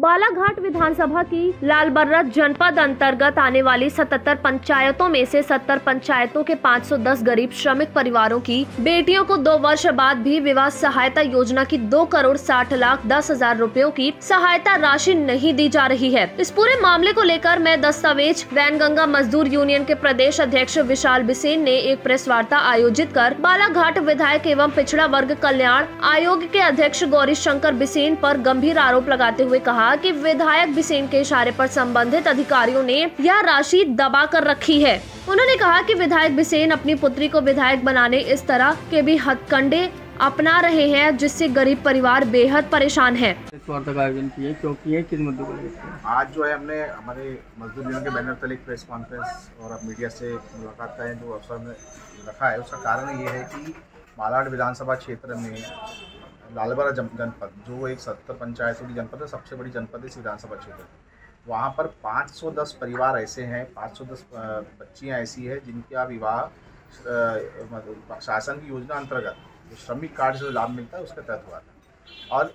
बालाघाट विधानसभा की लालबर्रत जनपद अंतर्गत आने वाली 77 पंचायतों में से 70 पंचायतों के 510 गरीब श्रमिक परिवारों की बेटियों को दो वर्ष बाद भी विवाह सहायता योजना की दो करोड़ साठ लाख दस हज़ार रूपयों की सहायता राशि नहीं दी जा रही है। इस पूरे मामले को लेकर मैं दस्तावेज़, वैनगंगा मजदूर यूनियन के प्रदेश अध्यक्ष विशाल बिसेन ने एक प्रेस वार्ता आयोजित कर बालाघाट विधायक एवं पिछड़ा वर्ग कल्याण आयोग के अध्यक्ष गौरी शंकर बिसेन पर गंभीर आरोप लगाते हुए कहा कि विधायक बिसेन के इशारे पर संबंधित अधिकारियों ने यह राशि दबा कर रखी है। उन्होंने कहा कि विधायक बिसेन अपनी पुत्री को विधायक बनाने इस तरह के भी हथकंडे अपना रहे हैं जिससे गरीब परिवार बेहद परेशान है। इस वार्ता का आयोजन किए क्यों किए किस मुद्दे को लेकर? आज जो है हमने हमारे मजदूर यूनियन के बैनर तले एक प्रेस कॉन्फ्रेंस और अब मीडिया से मुलाकात का जो अवसर में रखा है। उसका कारण ये है कि बालाघाट विधानसभा क्षेत्र में लालबरा जन- जनपद जो एक सत्तर पंचायतों की जनपद है सबसे बड़ी जनपद है इस विधानसभा क्षेत्र। वहाँ पर 510 परिवार ऐसे हैं 510 अ, बच्चियाँ ऐसी हैं जिनका विवाह मतलब शासन की योजना अंतर्गत जो श्रमिक कार्ड से लाभ मिलता है उसके तहत हुआ था और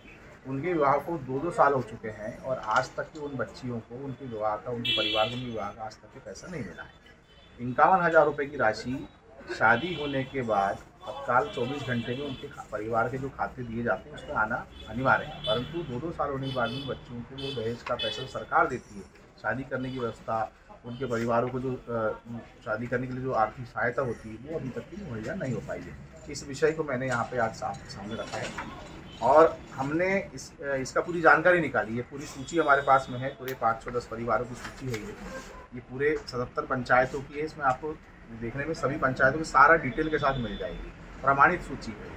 उनके विवाह को दो दो साल हो चुके हैं और आज तक के उन बच्चियों को उनके विवाह का उनके परिवार को विवाह का आज तक के पैसा नहीं मिला है इक्यावन हज़ार रुपये की राशि शादी होने के बाद तत्काल 24 घंटे में उनके परिवार के जो खाते दिए जाते हैं, उसमें आना अनिवार्य है। परंतु दो दो साल होने के बाद भी बच्चियों को वो दहेज का पैसा सरकार देती है। शादी करने की व्यवस्था, उनके परिवारों को जो शादी करने के लिए जो आर्थिक सहायता होती है, वो अभी तक भी मुहैया नहीं हो पाई है। इस विषय को मैंने यहाँ पे आज आपके सामने रखा है। और हमने इस इसका पूरी जानकारी निकाली है। पूरी सूची हमारे पास में है, पूरे पाँच सौ दस परिवारों की सूची है ये। ये पूरे सतहत्तर पंचायतों की है। इसमें आपको देखने में सभी पंचायतों की सारा डिटेल के साथ मिल जाएगी। प्रमाणित सूची है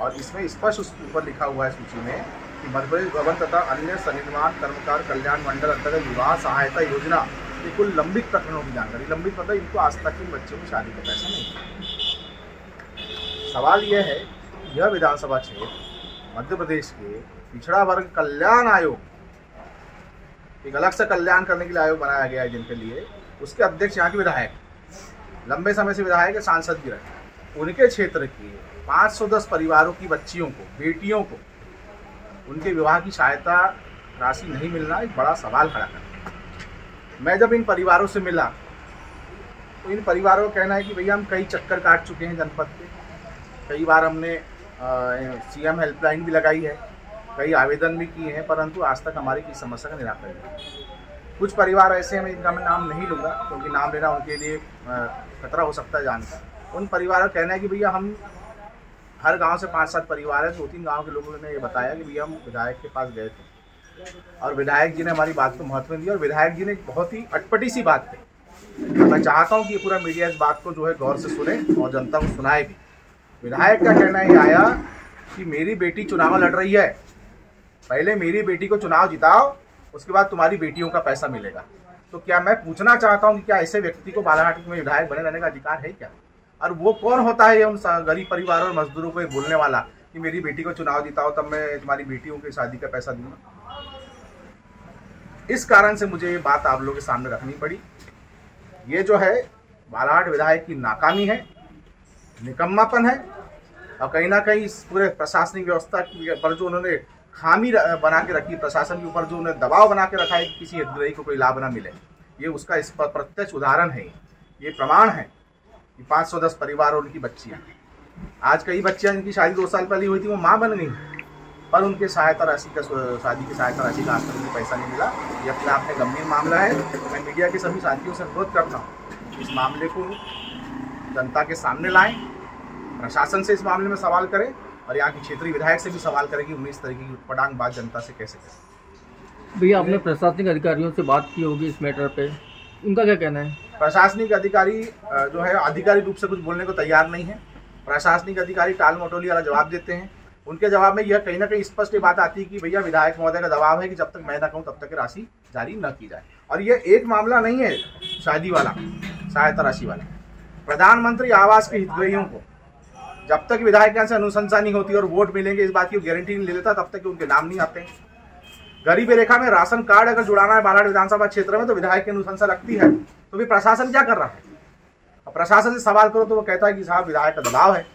और इसमें स्पष्ट उस ऊपर लिखा हुआ है सूची में कि मध्यप्रदेश भवन तथा अन्य सनिर्माण कर्मकार कल्याण मंडल अंतर्गत विवाह सहायता योजना ये कुल लंबित प्रकरणों की जानकारी। लंबित मतलब इनको आज तक इन बच्चों की शादी का पैसा नहीं सवाल यह है यह विधानसभा क्षेत्र मध्य प्रदेश के पिछड़ा वर्ग कल्याण आयोग, एक अलग से कल्याण करने के लिए आयोग बनाया गया है जिनके लिए, उसके अध्यक्ष यहाँ के विधायक। लंबे समय से विधायक सांसद भी रहे। उनके क्षेत्र के 510 परिवारों की बच्चियों को, बेटियों को, उनके विवाह की सहायता राशि नहीं मिलना एक बड़ा सवाल खड़ा करता है मैं जब इन परिवारों से मिला तो इन परिवारों का कहना है कि भैया हम कई चक्कर काट चुके हैं जनपद के। कई बार हमने सीएम हेल्पलाइन भी लगाई है, कई आवेदन भी किए हैं, परंतु आज तक हमारी किसी समस्या का निराकरण नहीं। कुछ परिवार ऐसे हैं जिनका मैं नाम नहीं लूँगा, क्योंकि नाम लेना उनके लिए खतरा हो सकता है जानकर उन परिवारों का कहना है कि भैया हम हर गाँव से पाँच सात परिवार है दो तीन गाँव के लोगों ने ये बताया कि भैया हम विधायक के पास गए थे। और विधायक जी ने हमारी बात को महत्व दिया, और विधायक जी ने बहुत ही अटपटी सी बात कही। मैं चाहता हूँ कि पूरा मीडिया इस बात को जो है गौर से सुने, और जनता को सुनाए भी। विधायक का कहना ये आया कि मेरी बेटी चुनाव लड़ रही है, पहले मेरी बेटी को चुनाव जिताओ उसके बाद तुम्हारी बेटियों का पैसा मिलेगा। तो क्या मैं पूछना चाहता हूँ कि क्या ऐसे व्यक्ति को बालाघाट में विधायक बने रहने का अधिकार है क्या? और वो कौन होता है उन गरीब परिवारों और मजदूरों को बोलने वाला कि मेरी बेटी को चुनाव जिताओ तब मैं तुम्हारी बेटियों की शादी का पैसा दूँगा? इस कारण से मुझे ये बात आप लोगों के सामने रखनी पड़ी। ये जो है, बालाघाट विधायक की नाकामी है, निकम्मापन है, और कहीं ना कहीं इस पूरे प्रशासनिक व्यवस्था पर जो उन्होंने खामी बना के रखी, प्रशासन के ऊपर जो उन्हें दबाव बना के रखा है कि किसी हितग्राही को कोई लाभ ना मिले, ये उसका इस पर प्रत्यक्ष उदाहरण है, ये प्रमाण है कि 510 परिवार और उनकी बच्चियाँ। आज कई बच्चियाँ जिनकी शादी दो साल पहले हुई थी, वो माँ बन गई, पर उनके सहायता राशि का शादी की सहायता राशि का आज पैसा नहीं मिला। ये अपने आप में गंभीर मामला है। मैं मीडिया के सभी साथियों से अनुरोध करता हूँ, इस मामले को जनता के सामने लाएँ, प्रशासन से इस मामले में सवाल करें और यहाँ के क्षेत्रीय विधायक से भी सवाल करें कि उन्हें इस तरीके की उटपटांग बात जनता से कैसे करें भैया आपने प्रशासनिक अधिकारियों से बात की होगी इस मैटर पे। उनका क्या कहना है? प्रशासनिक अधिकारी जो है आधिकारिक रूप से कुछ बोलने को तैयार नहीं है। प्रशासनिक अधिकारी टाल मटोली वाला जवाब देते हैं। उनके जवाब में यह कहीं ना कहीं स्पष्ट बात आती है कि भैया विधायक महोदय का दबाव है कि जब तक मैं ना कहूँ तब तक राशि जारी न की जाए। और यह एक मामला नहीं है शादी वाला सहायता राशि वाला। प्रधानमंत्री आवास के हितग्राहियों को जब तक विधायक से अनुशंसा नहीं होती और वोट मिलेंगे इस बात की गारंटी नहीं ले लेता, तब तक उनके नाम नहीं आते गरीबी रेखा में राशन कार्ड अगर जुड़ाना है बालाघाट विधानसभा क्षेत्र में तो विधायक की अनुशंसा लगती है। तो भी प्रशासन क्या कर रहा है? अब प्रशासन से सवाल करो तो वो कहता है कि साहब, विधायक का दबाव है।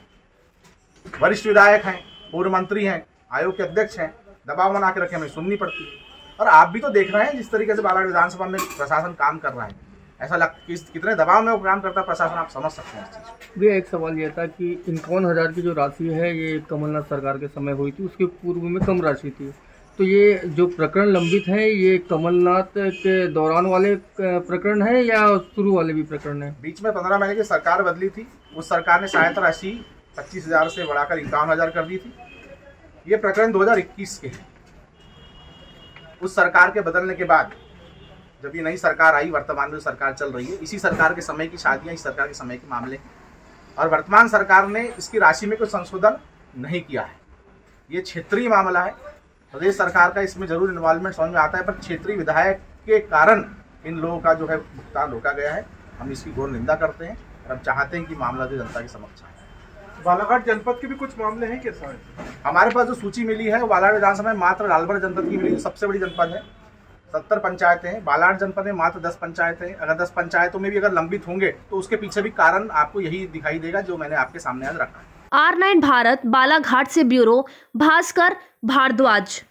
वरिष्ठ विधायक हैं, पूर्व मंत्री हैं, आयोग के अध्यक्ष हैं, दबाव बना के रखे, हमें सुननी पड़ती है। और आप भी तो देख रहे हैं जिस तरीके से बालाघाट विधानसभा में प्रशासन काम कर रहा है। ऐसा लग किस कितने दबाव में वो काम करता है प्रशासन आप समझ सकते हैं भैया एक सवाल ये था कि इक्यावन हज़ार की जो राशि है ये कमलनाथ सरकार के समय हुई थी उसके पूर्व में कम राशि थी। तो ये जो प्रकरण लंबित है ये कमलनाथ के दौरान वाले प्रकरण है या शुरू वाले भी प्रकरण है? बीच में पंद्रह महीने की सरकार बदली थी। उस सरकार ने सहायता राशि पच्चीस हज़ार से बढ़ाकर इक्यावन हज़ार कर दी थी। ये प्रकरण 2021 के हैं। उस सरकार के बदलने के बाद जब ये नई सरकार आई वर्तमान में सरकार चल रही है इसी सरकार के समय की शादियाँ इस सरकार के समय के मामले हैं। और वर्तमान सरकार ने इसकी राशि में कोई संशोधन नहीं किया है। ये क्षेत्रीय मामला है। प्रदेश सरकार का इसमें ज़रूर इन्वॉल्वमेंट समझ में आता है पर क्षेत्रीय विधायक के कारण इन लोगों का जो है भुगतान रोका गया है। हम इसकी घोर निंदा करते हैं और हम चाहते हैं कि मामला जो जनता के समक्ष आए। बालाघाट जनपद के भी कुछ मामले हैं क्या हमारे पास जो सूची मिली है बालाघाट विधानसभा में मात्र लालगढ़ जनपद की मिली सबसे बड़ी जनपद है। सत्तर पंचायतें हैं बालाघाट जनपद में मात्र दस पंचायतें हैं। अगर दस पंचायतों में भी अगर लंबित होंगे तो उसके पीछे भी कारण आपको यही दिखाई देगा जो मैंने आपके सामने आज रखा है। आर नाइन भारत, बालाघाट से ब्यूरो, भास्कर भारद्वाज।